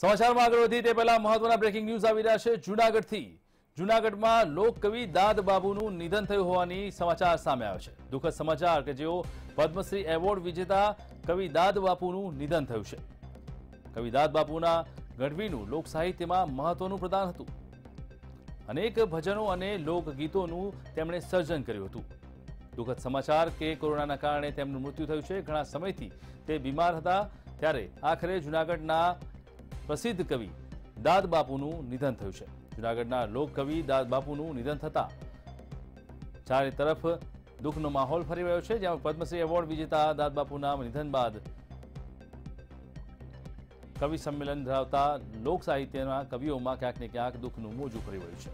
સમાચારમાં આગળ વધી તે પહેલા મહત્વના બ્રેકિંગ ન્યૂઝ આવી રહ્યા છે. જૂનાગઢથી. જૂનાગઢમાં લોકકવિ દાદ બાબુનું નિધન થયું હોવાની સમાચાર સામે આવ્યા છે. દુઃખદ સમાચાર કે જેઓ પદ્મશ્રી એવોર્ડ વિજેતા કવિ દાદ બાપુનું નિધન થયું છે. કવિ દાદ બાપુના ગઢવીનું લોક સાહિત્યમાં મહત્વનું પ્રદાન હતું. અનેક ભજનો અને લોકગીતોનું તેમણે સર્જન કર્યું હતું. દુઃખદ સમાચાર કે કોરોનાના કારણે તેમનું મૃત્યુ થયું છે. ઘણા સમયથી તે બીમાર હતા. ત્યારે આખરે જૂનાગઢના પ્રસિદ્ધ કવિ દાદ બાપુનું નિધન થયું છે. જૂનાગઢના લોકકવિ દાદ બાપુનું નિધન થતા ચારે તરફ દુઃખનો માહોલ ફરી રહ્યો છે, જ્યાં પદ્મશ્રી એવોર્ડ વિજેતા દાદ બાપુના નિધન બાદ કવિ સંમેલન ધરાવતા લોક સાહિત્યના કવિઓમાં ક્યાંક ને ક્યાંક દુઃખનું મોજું ફરી વળ્યું છે.